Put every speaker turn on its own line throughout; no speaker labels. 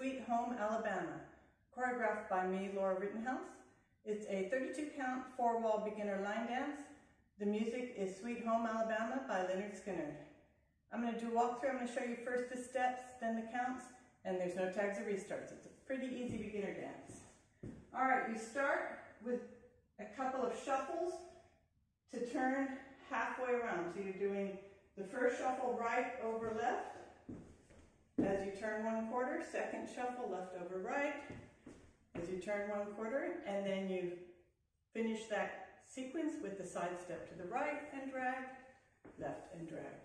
Sweet Home Alabama, choreographed by me, Laura Rittenhouse. It's a 32 count, four wall beginner line dance. The music is Sweet Home Alabama by Lynyrd Skynyrd. I'm gonna do a walkthrough. I'm gonna show you first the steps, then the counts, and there's no tags or restarts. It's a pretty easy beginner dance. All right, you start with a couple of shuffles to turn halfway around. So you're doing the first shuffle right over left. As you turn one quarter, second shuffle left over right. As you turn one quarter, and then you finish that sequence with the side step to the right and drag, left and drag.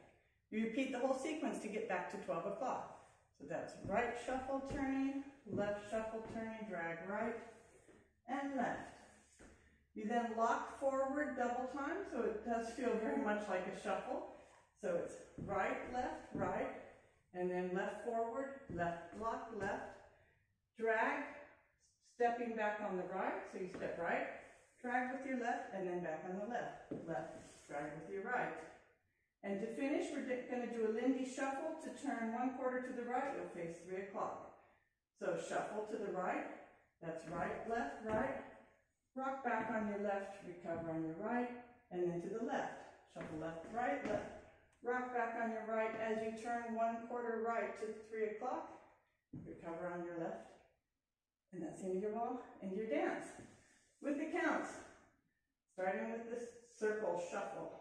You repeat the whole sequence to get back to 12 o'clock. So that's right shuffle turning, left shuffle turning, drag right and left. You then lock forward double time, so it does feel very much like a shuffle. So it's right, left, right, and then left forward, left, lock, left, drag, stepping back on the right, so you step right, drag with your left, and then back on the left, left, drag with your right. And to finish, we're going to do a Lindy shuffle. To turn one quarter to the right, you'll face three o'clock. So shuffle to the right, that's right, left, right. Rock back on your left, recover on your right, and then to the left. Shuffle left, right, left. Rock back on your right as you turn one quarter right to three o'clock. Recover on your left. And that's the end of your wall and your dance. With the counts, starting with this circle shuffle.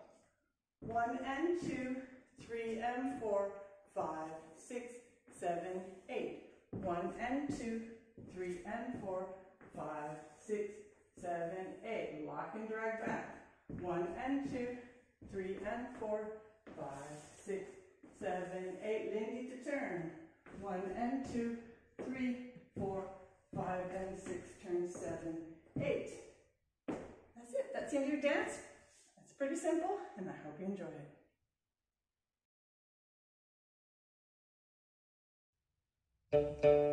One and two, three and four, five, six, seven, eight. One and two, three and four, five, six, seven, eight. Lock and drag back. One and two, three and four, five, six, seven, eight. Lindy to turn. One and two, three, four, five and six. Turn seven, eight. That's it. That's the end of your dance. It's pretty simple, and I hope you enjoy it.